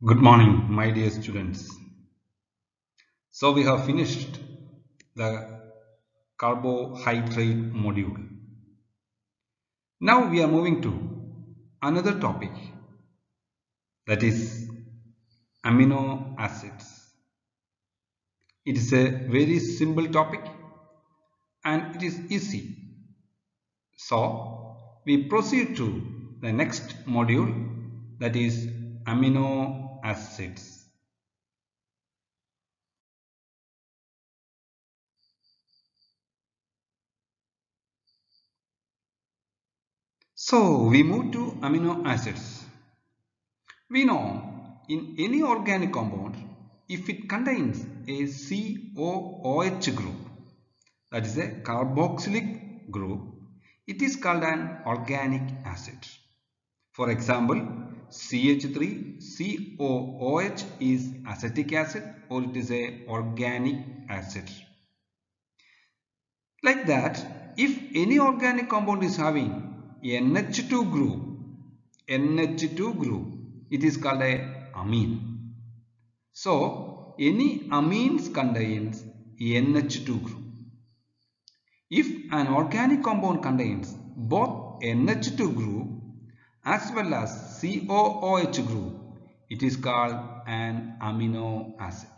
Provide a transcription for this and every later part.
Good morning, my dear students. So we have finished the carbohydrate module. Now we are moving to another topic that is amino acids. It is a very simple topic and it is easy. So we proceed to the next module that is amino acids. So we move to amino acids. We know in any organic compound if it contains a COOH group that is a carboxylic group it is called an organic acid. For example CH3COOH is acetic acid or it is a organic acid. Like that if any organic compound is having NH2 group NH2 group it is called a amine. So any amines contains NH2 group. If an organic compound contains both NH2 group as well as COOH group, it is called an amino acid.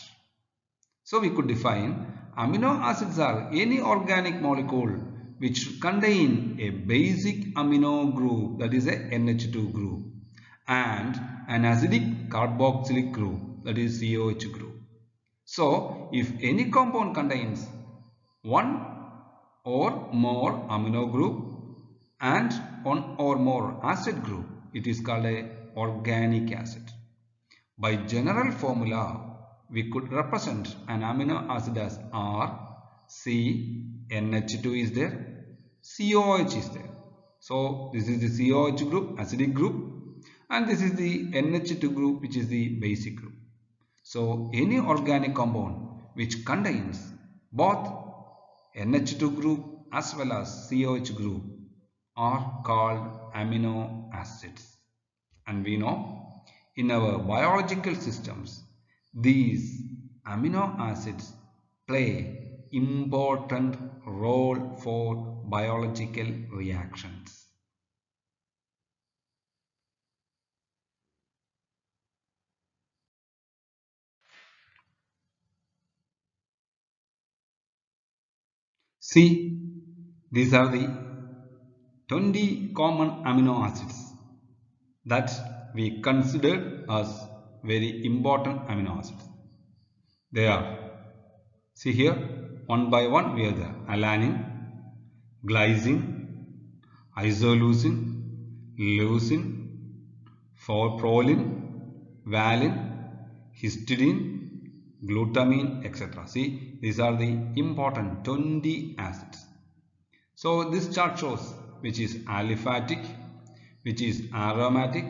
So we could define amino acids are any organic molecule which contain a basic amino group that is a NH2 group and an acidic carboxylic group that is COH group. So if any compound contains one or more amino group and one or more acid group it is called a organic acid. By general formula we could represent an amino acid as R, C, NH2 is there, COH is there. So this is the COH group, acidic group and this is the NH2 group which is the basic group. So any organic compound which contains both NH2 group as well as COH group are called amino acids. And we know in our biological systems these amino acids play important role for biological reactions. See, these are the 20 common amino acids that we consider as very important amino acids. They are, see here, one by one we have the alanine, glycine, isoleucine, leucine, proline, valine, histidine, glutamine, etc. See, these are the important 20 acids. So this chart shows which is aliphatic, which is aromatic,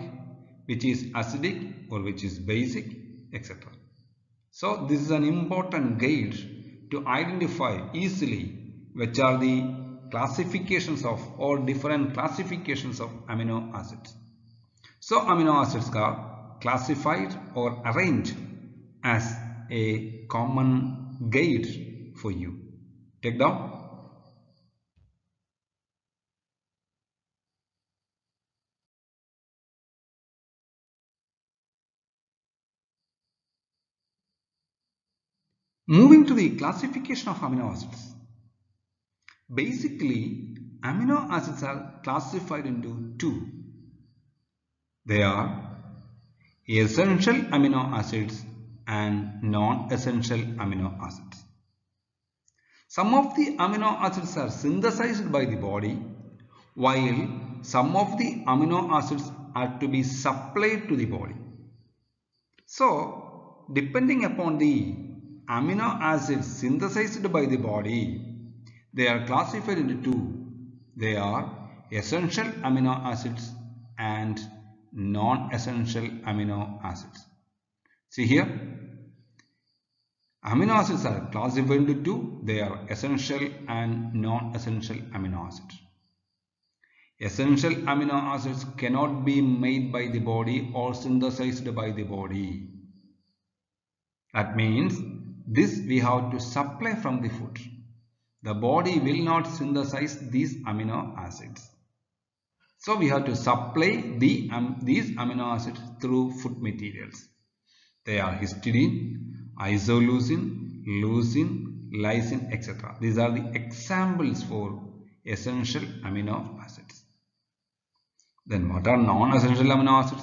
which is acidic or which is basic, etc. So this is an important guide to identify easily which are the classifications of or different classifications of amino acids. So amino acids are classified or arranged as a common guide for you. Take down. Moving to the classification of amino acids. Basically, amino acids are classified into two. They are essential amino acids and non-essential amino acids. Some of the amino acids are synthesized by the body while some of the amino acids are to be supplied to the body. So, depending upon the amino acids synthesized by the body, they are classified into two. They are essential amino acids and non-essential amino acids. See here, amino acids are classified into two. They are essential and non-essential amino acids. essential amino acids cannot be made by the body or synthesized by the body. That means this we have to supply from the food. The body will not synthesize these amino acids. So we have to supply the, um, these amino acids through food materials. They are histidine, isoleucine, leucine, lysine, etc. These are the examples for essential amino acids. Then what are non-essential amino acids?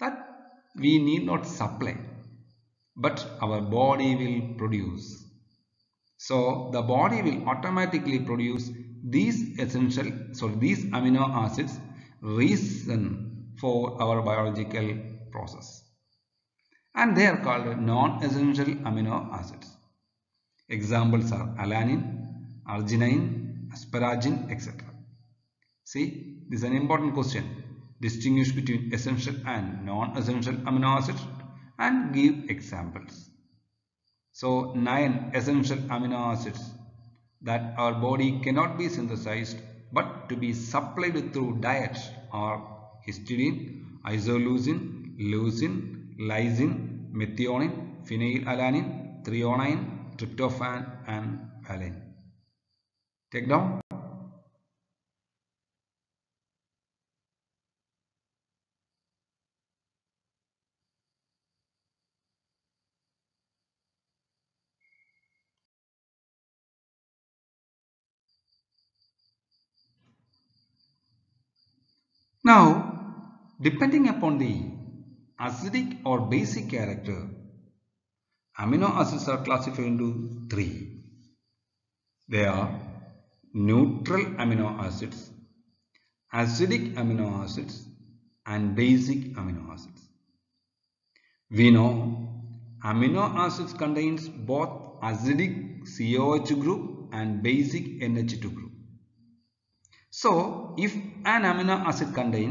That we need not supply, but our body will produce. So the body will automatically produce these essential, so these amino acids reason for our biological process. And they are called non-essential amino acids. Examples are alanine, arginine, asparagine, etc. See, this is an important question. Distinguish between essential and non-essential amino acids and give examples. So, nine essential amino acids that our body cannot be synthesized but to be supplied through diet are histidine, isoleucine, leucine, lysine, methionine, phenylalanine, threonine, tryptophan and valine. Take down. Now, depending upon the acidic or basic character, amino acids are classified into three. They are neutral amino acids, acidic amino acids and basic amino acids. We know amino acids contains both acidic COH group and basic NH2 group. So, if an amino acid contain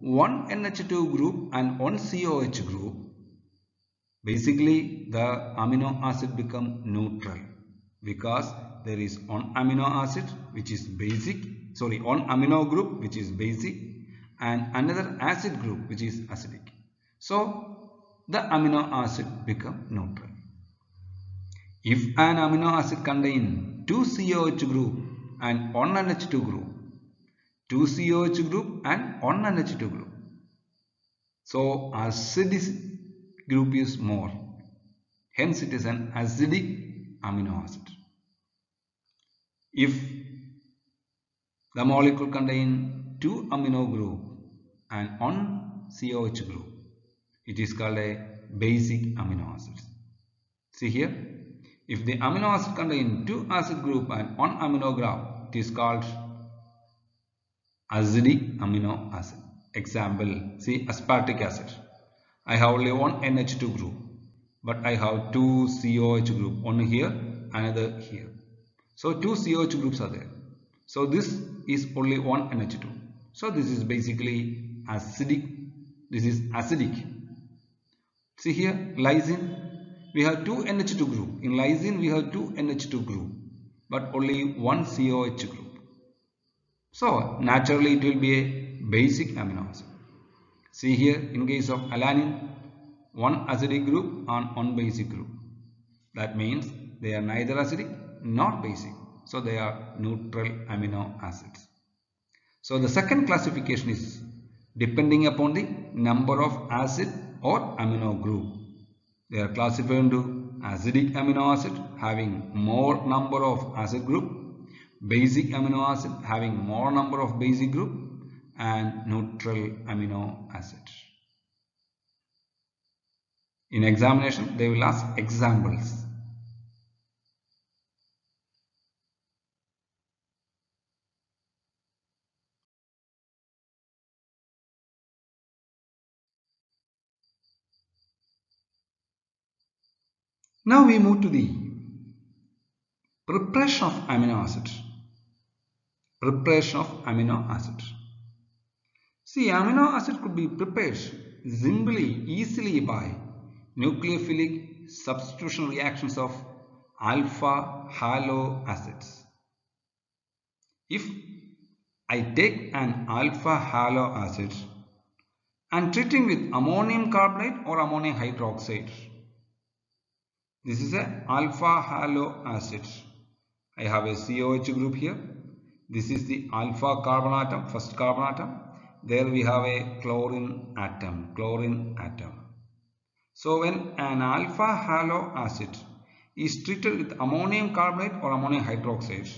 one NH2 group and one COH group, basically the amino acid become neutral because there is one amino acid which is basic, sorry, one amino group which is basic and another acid group which is acidic. So, the amino acid become neutral. If an amino acid contain two COH group and one NH2 group, 2 COH group and 1 NH2 group. So acidic group is more. Hence it is an acidic amino acid. If the molecule contain 2 amino group and 1 COH group, it is called a basic amino acid. See here, if the amino acid contain 2 acid group and 1 amino group, it is called acidic amino acid. Example, see aspartic acid. I have only one NH2 group, but I have two COH group, one here, another here. So two COH groups are there. So this is only one NH2. So this is basically acidic. This is acidic. See here, lysine. We have two NH2 group. In lysine, we have two NH2 group, but only one COH group. So naturally it will be a basic amino acid. See here in case of alanine, one acidic group and one basic group. That means they are neither acidic nor basic. So they are neutral amino acids. So the second classification is depending upon the number of acid or amino group. They are classified into acidic amino acid having more number of acid group basic amino acid having more number of basic group and neutral amino acid. In examination, they will ask examples. Now we move to the preparation of amino acid. Preparation of amino acids. See, amino acid could be prepared simply, easily by nucleophilic substitution reactions of alpha halo acids. If I take an alpha halo acid and treating with ammonium carbonate or ammonium hydroxide. This is a alpha halo acid. I have a COH group here. This is the alpha carbon atom, first carbon atom. There we have a chlorine atom, chlorine atom. So when an alpha halo acid is treated with ammonium carbonate or ammonium hydroxide,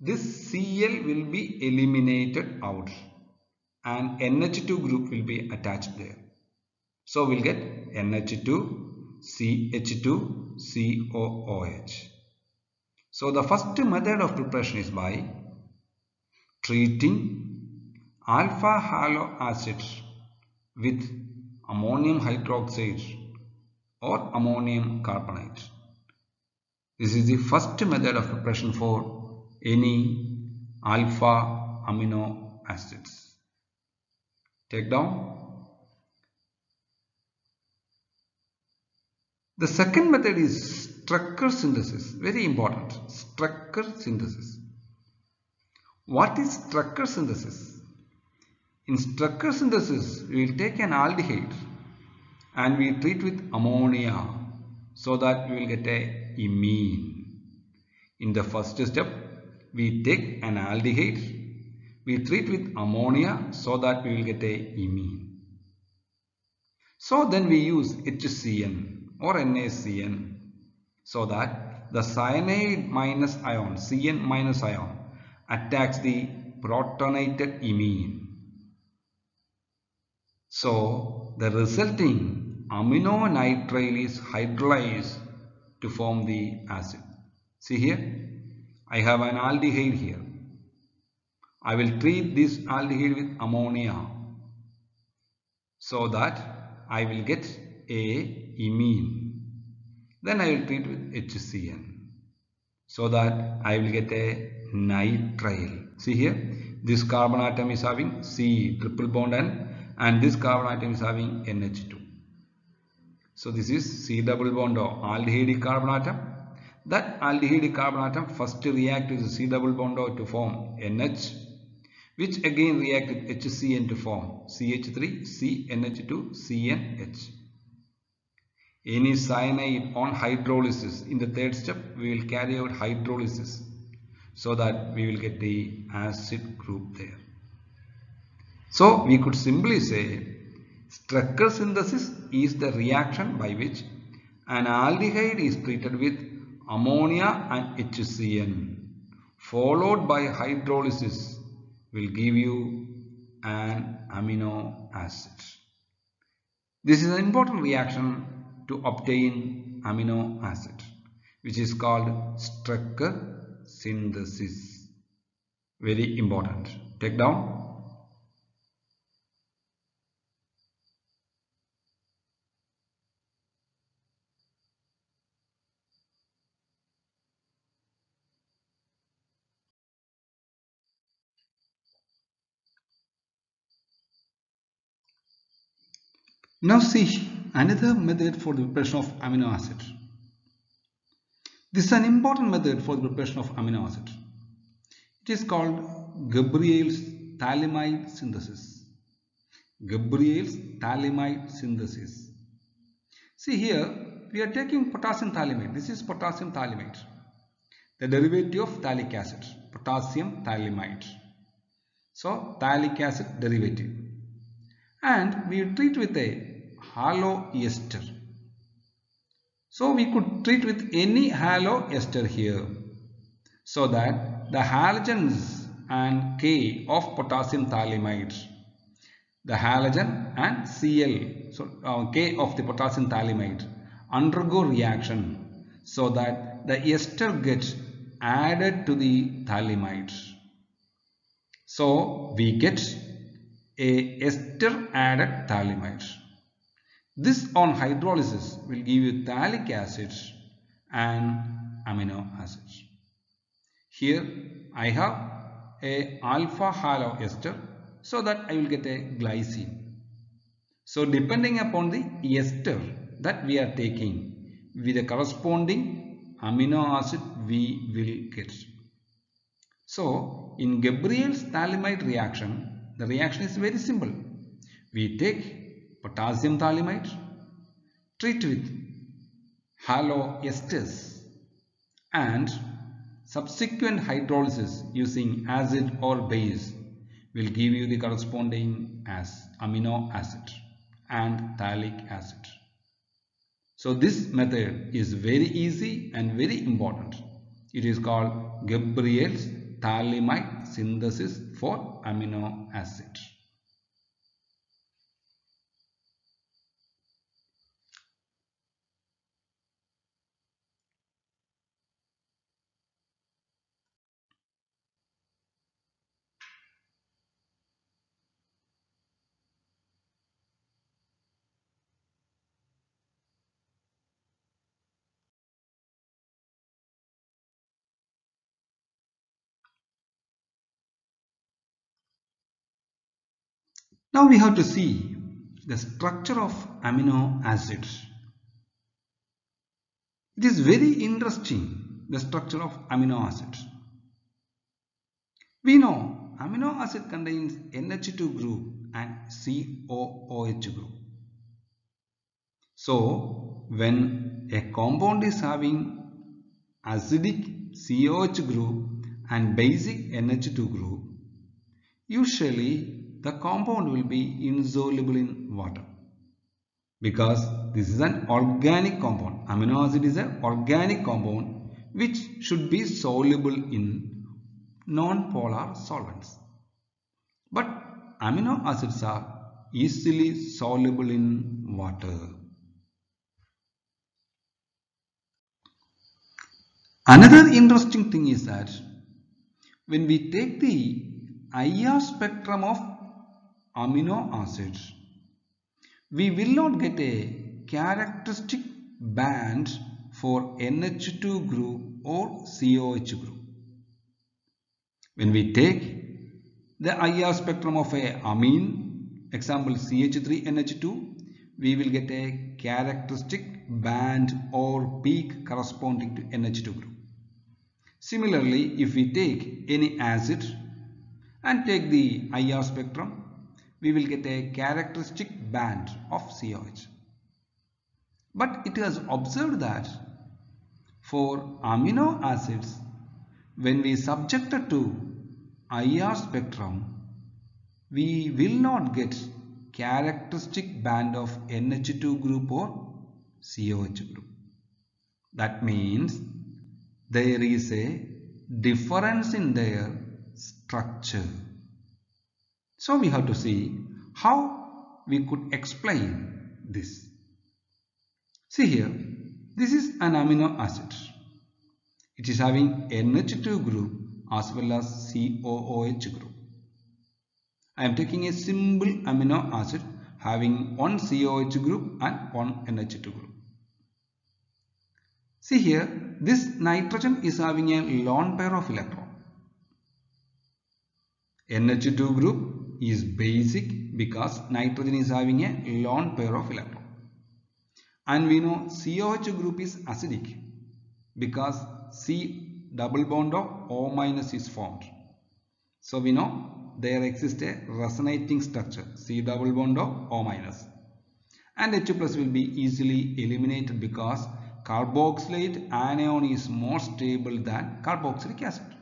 this Cl will be eliminated out and NH2 group will be attached there. So we'll get NH2, CH2, COOH. So the first method of preparation is by treating alpha halo acid with ammonium hydroxide or ammonium carbonate. This is the first method of preparation for any alpha amino acids. Take down. The second method is Strecker synthesis. Very important. Strecker synthesis. What is Strecker synthesis? In Strecker synthesis, we will take an aldehyde and we treat with ammonia so that we will get a imine. In the first step, we take an aldehyde, we treat with ammonia so that we will get a imine. So then we use HCN or NaCN so that the cyanide minus ion, Cn minus ion attacks the protonated imine. So the resulting aminonitrile is hydrolyzed to form the acid. See here, I have an aldehyde here. I will treat this aldehyde with ammonia so that I will get a imine. Then I will treat with HCN so that I will get a nitrile. See here, this carbon atom is having C triple bond N and this carbon atom is having NH2. So this is C double bond O aldehyde carbon atom. That aldehyde carbon atom first react with C double bond O to form NH which again react with HCN to form CH3, CNH2, CNH. Any cyanide on hydrolysis in the third step we will carry out hydrolysis so that we will get the acid group there. So we could simply say Strecker synthesis is the reaction by which an aldehyde is treated with ammonia and HCN followed by hydrolysis will give you an amino acid. This is an important reaction to obtain amino acid which is called Strecker synthesis. Very important. Take down. Now see another method for the preparation of amino acid. This is an important method for the preparation of amino acid. It is called Gabriel's phthalimide synthesis. Gabriel's phthalimide synthesis. See here we are taking potassium phthalimide. This is potassium phthalimide. The derivative of phthalic acid. Potassium phthalimide. So phthalic acid derivative. And we treat with a halo ester. So we could treat with any halo ester here. So that the halogens and K of potassium phthalimide, the halogen and Cl, so uh, K of the potassium phthalimide undergo reaction so that the ester gets added to the phthalimide. So we get a ester added phthalimide. This on hydrolysis will give you phthalic acids and amino acids. Here I have a alpha halo ester so that I will get a glycine. So depending upon the ester that we are taking with the corresponding amino acid we will get. So in Gabriel's phthalimide reaction, the reaction is very simple. We take potassium phthalimide, treat with haloesters and subsequent hydrolysis using acid or base will give you the corresponding as amino acid and phthalic acid. So this method is very easy and very important. It is called Gabriel's phthalimide synthesis for amino acid. Now we have to see the structure of amino acids. It is very interesting the structure of amino acids. We know amino acid contains NH2 group and COOH group. So when a compound is having acidic COH group and basic NH2 group, usually the compound will be insoluble in water because this is an organic compound. Amino acid is an organic compound which should be soluble in non-polar solvents. But amino acids are easily soluble in water. Another interesting thing is that when we take the IR spectrum of amino acids, we will not get a characteristic band for NH2 group or COH group. When we take the IR spectrum of a amine, example CH3NH2, we will get a characteristic band or peak corresponding to NH2 group. Similarly, if we take any acid and take the IR spectrum, we will get a characteristic band of COH. But it is observed that for amino acids, when we subjected to IR spectrum, we will not get characteristic band of NH2 group or COH group. That means there is a difference in their structure. So we have to see how we could explain this. See here, this is an amino acid. It is having NH2 group as well as COOH group. I am taking a simple amino acid having one COH group and one NH2 group. See here, this nitrogen is having a lone pair of electron. NH2 group is basic because nitrogen is having a lone pair of electron. And we know COH group is acidic because C double bond of O minus is formed. So we know there exists a resonating structure C double bond of O minus. And H plus will be easily eliminated because carboxylate anion is more stable than carboxylic acid.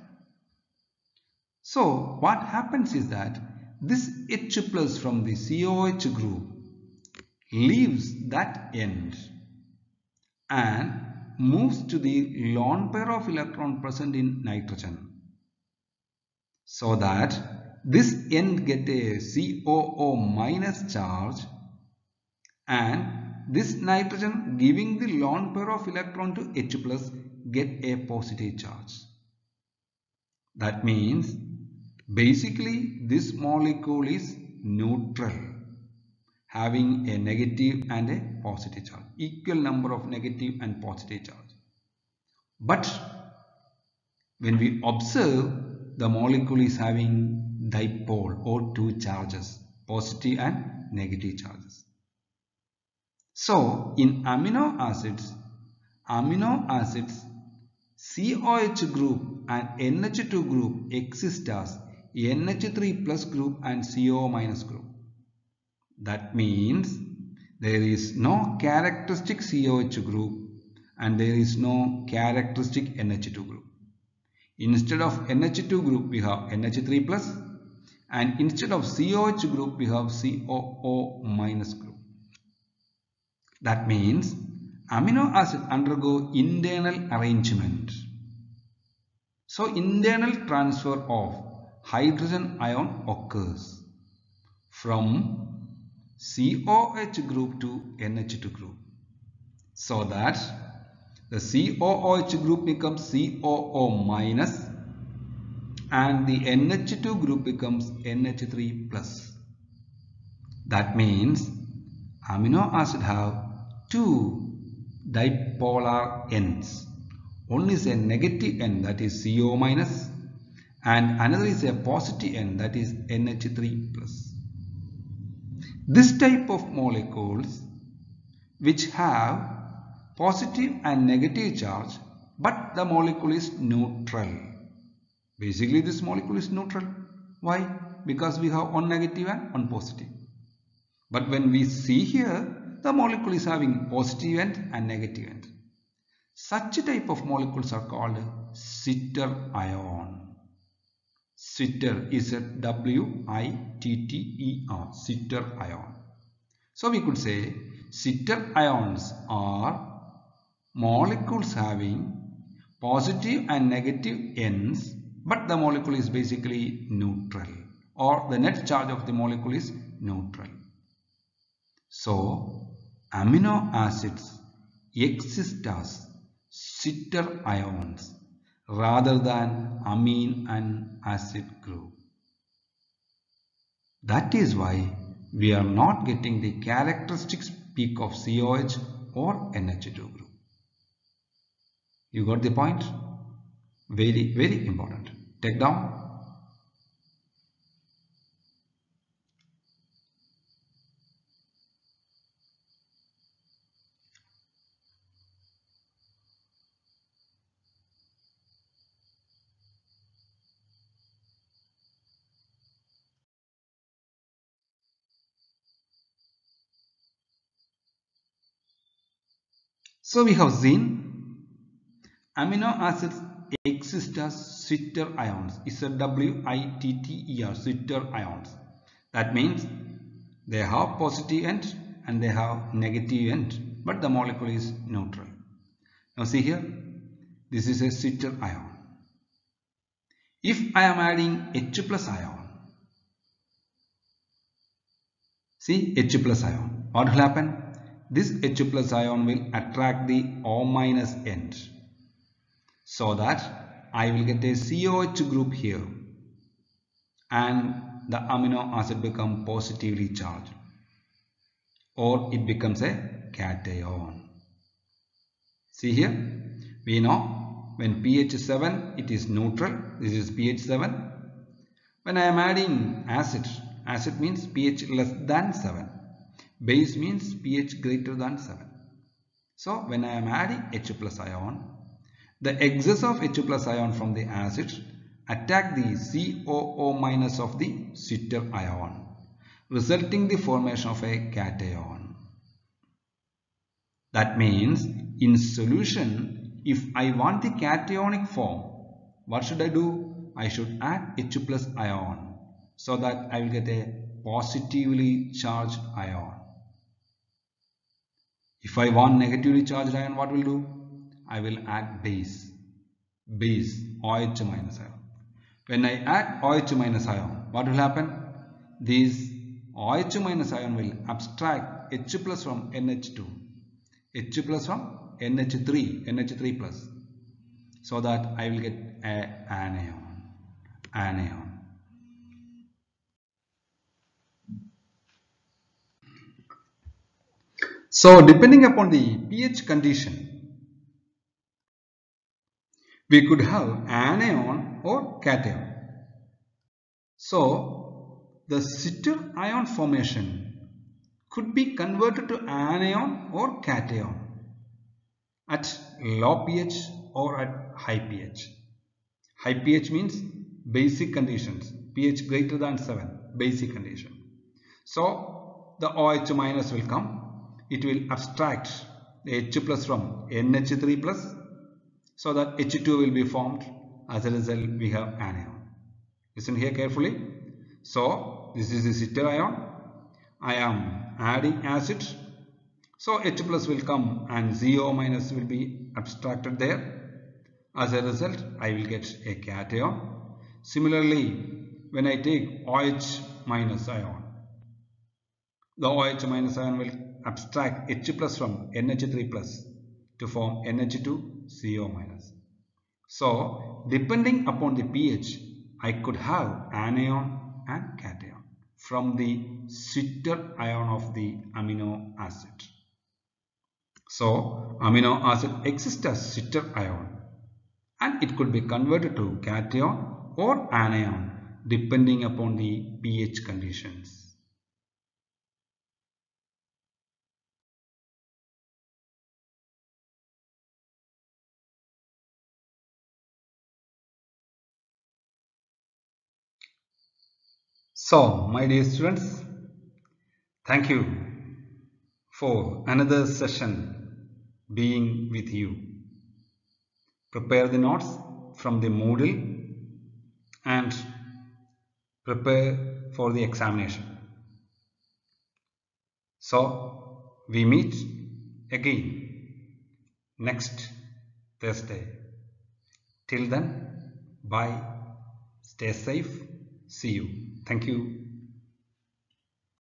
So what happens is that this H plus from the COH group leaves that end and moves to the lone pair of electron present in nitrogen so that this end get a COO minus charge and this nitrogen giving the lone pair of electron to H plus get a positive charge. That means basically this molecule is neutral having a negative and a positive charge equal number of negative and positive charge. But when we observe the molecule is having dipole or two charges positive and negative charges. So in amino acids amino acids COH group and NH2 group exist as NH3 plus group and CO minus group. That means there is no characteristic COH group and there is no characteristic NH2 group. Instead of NH2 group we have NH3 plus and instead of COH group we have COO minus group. That means amino acid undergo internal arrangement. So internal transfer of hydrogen ion occurs from COH group to NH2 group. So that the COOH group becomes COO minus and the NH2 group becomes NH3 plus. That means amino acid have two dipolar ends. One is a negative end that is CO minus and another is a positive end that is NH3 plus. This type of molecules which have positive and negative charge but the molecule is neutral. Basically this molecule is neutral. Why? Because we have one negative and one positive. But when we see here the molecule is having positive end and negative end. Such type of molecules are called zwitter ion. Zwitter is a W-I-T-T-E-R, zwitter ion. So we could say zwitter ions are molecules having positive and negative ends but the molecule is basically neutral or the net charge of the molecule is neutral. So amino acids exist as zwitter ions rather than amine and acid group. That is why we are not getting the characteristics peak of COH or NH2 group. You got the point? Very, very important. Take down. So we have seen amino acids exist as zwitter ions ZWITTER sitter ions. That means they have positive end and they have negative end but the molecule is neutral. Now see here this is a zwitter ion. If I am adding H plus ion see H plus ion what will happen this H plus ion will attract the O minus end so that I will get a COH group here. And the amino acid become positively charged. Or it becomes a cation. See here? We know when pH 7 it is neutral. This is pH 7 when I am adding acid acid means pH less than 7 base means pH greater than 7 so when I am adding H plus ion the excess of H plus ion from the acid attack the COO minus of the zwitter ion resulting the formation of a cation. That means in solution if I want the cationic form what should I do? I should add H plus ion so that I will get a positively charged ion. If I want negatively charged ion what will do? I will add base. Base OH minus ion. When I add OH minus ion, what will happen? This OH minus ion will abstract H plus from NH2. H plus from NH3, NH3 plus. So that I will get a anion. Anion. So depending upon the pH condition, we could have anion or cation. So the zwitter ion formation could be converted to anion or cation at low pH or at high pH. High pH means basic conditions, pH greater than 7, basic condition. So the OH minus will come, it will abstract H plus from NH3 plus so that H2 will be formed as a result we have anion. Listen here carefully. So this is the zwitter ion. I am adding acid. So H plus will come and ZO minus will be abstracted there. As a result I will get a cation. Similarly when I take OH minus ion the OH minus ion will abstract H plus from NH3 plus to form NH2CO minus. So depending upon the pH I could have anion and cation from the zwitter ion of the amino acid. So amino acid exists as zwitter ion and it could be converted to cation or anion depending upon the pH conditions. So, my dear students, thank you for another session being with you. Prepare the notes from the Moodle and prepare for the examination. So, we meet again next Thursday. Till then, bye, stay safe, see you. Thank you.